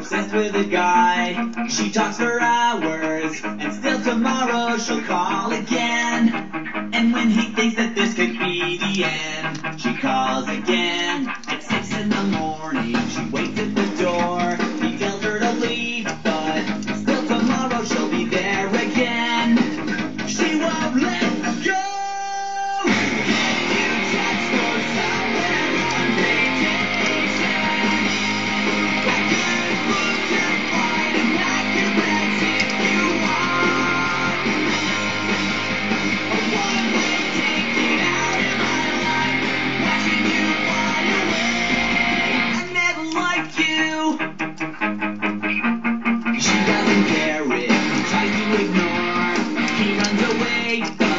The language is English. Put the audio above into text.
obsessed with a guy. She talks for hours, and still tomorrow she'll call again. And when he thinks that this could be the end, she calls again. At six in the morning, she waits at the door. He tells her to leave, but still tomorrow she'll be there again. She won't let hey